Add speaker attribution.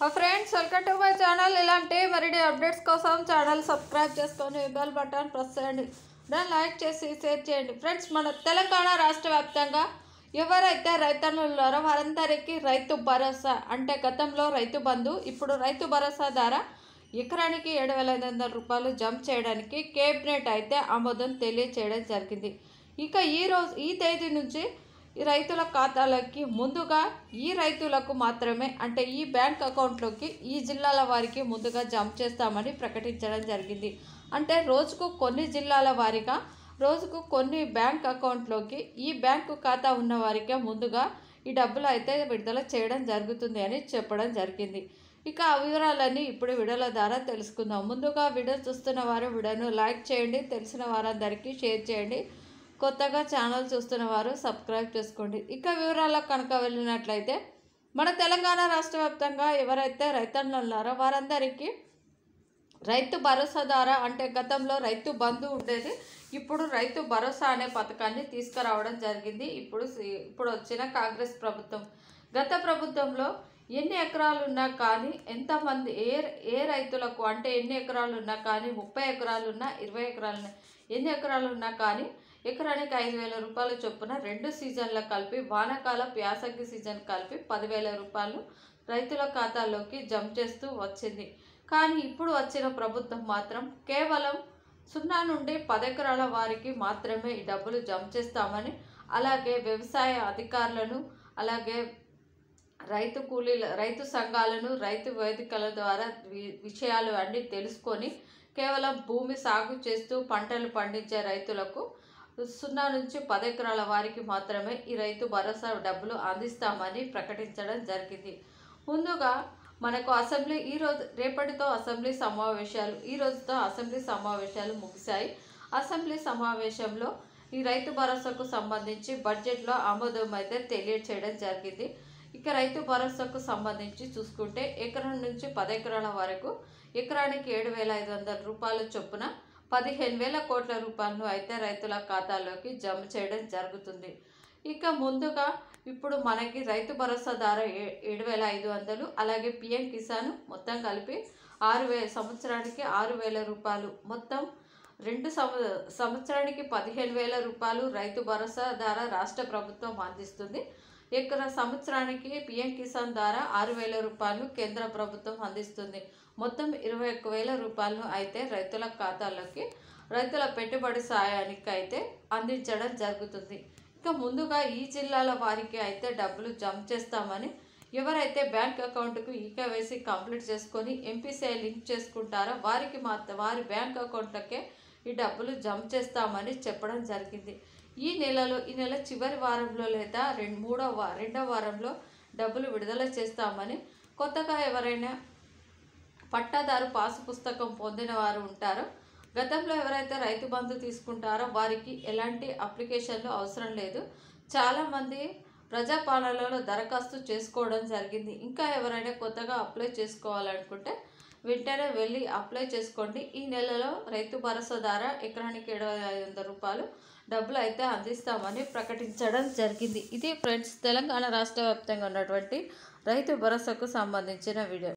Speaker 1: Friends welcome to my channel. ఇలాంటి మరిన్ని updates కోసం ఛానల్ సబ్స్క్రైబ్ చేసుకొని బెల్ బటన్ ప్రెస్ చేయండి. దాన్ని లైక్ చేసి షేర్ చేయండి. ఫ్రెండ్స్ మన తెలంగాణ రాష్ట్ర వ్యాప్తంగా ఎవరైతే రైతన్నులు ఉన్నారో వారందరికీ రైతు భరోసా అంటే గతంలో రైతు బంధు ఇప్పుడు రైతు భరోసా ద్వారా ఎకరానికి ఏడు వేల ఐదు వందల రూపాయలు జంప్ చేయడానికి కేబినెట్ అయితే ఆమోదం తెలియచేయడం జరిగింది. ఇక ఈ రోజు ఈ తేదీ నుంచి ఈ రైతుల ఖాతాలోకి ముందుగా ఈ రైతులకు మాత్రమే అంటే ఈ బ్యాంక్ అకౌంట్లోకి ఈ జిల్లాల వారికి ముందుగా జమ చేస్తామని ప్రకటించడం జరిగింది. అంటే రోజుకు కొన్ని జిల్లాల వారిగా రోజుకు కొన్ని బ్యాంక్ అకౌంట్లోకి ఈ బ్యాంకు ఖాతా ఉన్న వారికే ముందుగా ఈ డబ్బులు అయితే విడుదల చేయడం జరుగుతుంది అని చెప్పడం జరిగింది. ఇక ఆ వివరాలన్నీ ఇప్పుడు వీడియోల ద్వారా తెలుసుకుందాం. ముందుగా వీడియో చూస్తున్న వారు వీడియోను లైక్ చేయండి తెలిసిన వారందరికీ షేర్ చేయండి. కొత్తగా ఛానల్ చూస్తున్న వారు సబ్స్క్రైబ్ చేసుకోండి. ఇక వివరాలకు కనుక వెళ్ళినట్లయితే మన తెలంగాణ రాష్ట్ర వ్యాప్తంగా ఎవరైతే రైతన్నులు ఉన్నారో వారందరికీ రైతు భరోసా ద్వారా అంటే గతంలో రైతు బంధు ఉండేది ఇప్పుడు రైతు భరోసా అనే పథకాన్ని తీసుకురావడం జరిగింది. ఇప్పుడు సి- ఇప్పుడు వచ్చిన కాంగ్రెస్ ప్రభుత్వం. గత ప్రభుత్వంలో ఎన్ని ఎకరాలు ఉన్నా కానీ ఎంతమంది ఏ ఏ రైతులకు అంటే ఎన్ని ఎకరాలు ఉన్నా కానీ ముప్పై ఎకరాలు ఉన్నా ఇరవై ఎకరాలు ఉన్నా ఎన్ని ఎకరాలు ఉన్నా కానీ ఎకరానికి ఐదు వేల రూపాయల చొప్పున రెండు సీజన్ల కలిపి వానాకాల యాసంగి సీజన్ కలిపి పదివేల రూపాయలు రైతుల ఖాతాలోకి జమ చేస్తూ వచ్చింది. కానీ ఇప్పుడు వచ్చిన ప్రభుత్వం మాత్రం కేవలం సున్నా నుండి పదెకరాల వారికి మాత్రమే ఈ డబ్బులు జమ చేస్తామని అలాగే వ్యవసాయ అధికారులను అలాగే రైతు కూలీల రైతు సంఘాలను రైతు వేదికల ద్వారా వి- విషయాలు అన్నీ తెలుసుకొని కేవలం భూమి సాగు చేస్తూ పంటలు పండించే రైతులకు సున్నా నుంచి పది ఎకరాల వారికి మాత్రమే ఈ రైతు భరోసా డబ్బులు అందిస్తామని ప్రకటించడం జరిగింది. ముందుగా మనకు అసెంబ్లీ ఈ రోజు రేపటితో అసెంబ్లీ సమావేశాలు ఈ రోజుతో అసెంబ్లీ సమావేశాలు ముగిశాయి. అసెంబ్లీ సమావేశంలో ఈ రైతు భరోసాకు సంబంధించి బడ్జెట్లో ఆమోదం అయితే తెలియచేయడం జరిగింది. ఇక రైతు భరోసాకు సంబంధించి చూసుకుంటే ఎకరం నుంచి పది ఎకరాల వరకు ఎకరానికి ఏడు వేల ఐదు వందల రూపాయల చొప్పున పదిహేను వేల కోట్ల రూపాయలను అయితే రైతుల ఖాతాలోకి జమ చేయడం జరుగుతుంది. ఇక ముందుగా ఇప్పుడు మనకి రైతు భరోసా ధర ఏ- ఏడు వేల ఐదు వందలు అలాగే పిఎం కిసాన్ మొత్తం కలిపి ఆరు వే సంవత్సరానికి ఆరు వేల రూపాయలు. మొత్తం రెండు సంవ సంవత్సరానికి పదిహేను వేల రూపాయలు రైతు భరోసా ద్వారా రాష్ట్ర ప్రభుత్వం అందిస్తుంది. ఇక్కడ సంవత్సరానికి పిఎం కిసాన్ ద్వారా ఆరు వేల రూపాయలు కేంద్ర ప్రభుత్వం అందిస్తుంది. మొత్తం ఇరవై ఒక్క వేల రూపాయలు అయితే రైతుల ఖాతాలోకి రైతుల పెట్టుబడి సాయానికి అయితే అందించడం జరుగుతుంది. ఇంకా ముందుగా ఈ జిల్లాల వారికి అయితే డబ్బులు జమ చేస్తామని ఎవరైతే బ్యాంక్ అకౌంట్కు ఈకేవైసీ కంప్లీట్ చేసుకొని ఎంపీసీఐ లింక్ చేసుకుంటారో వారికి మాత్రం వారి బ్యాంక్ అకౌంట్లకే ఈ డబ్బులు జమ చేస్తామని చెప్పడం జరిగింది. ఈ నెలలో ఈ నెల చివరి వారంలో లేదా రెండు మూడో వా రెండో వారంలో డబ్బులు విడుదల చేస్తామని కొత్తగా ఎవరైనా పట్టాదారు పాసు పుస్తకం పొందిన వారు ఉంటారో. గతంలో ఎవరైతే రైతు బంధు తీసుకుంటారో వారికి ఎలాంటి అప్లికేషన్లు అవసరం లేదు. చాలామంది ప్రజాపాలనలో దరఖాస్తు చేసుకోవడం జరిగింది. ఇంకా ఎవరైనా కొత్తగా అప్లై చేసుకోవాలనుకుంటే వెంటనే వెళ్ళి అప్లై చేసుకోండి. ఈ నెలలో రైతు భరోసా ద్వారా ఎకరానికి ఏడు ఐదు వందల రూపాయలు డబ్బులు అయితే అందిస్తామని ప్రకటించడం జరిగింది. ఇది ఫ్రెండ్స్ తెలంగాణ రాష్ట్ర వ్యాప్తంగా ఉన్నటువంటి రైతు భరోసాకు సంబంధించిన వీడియో.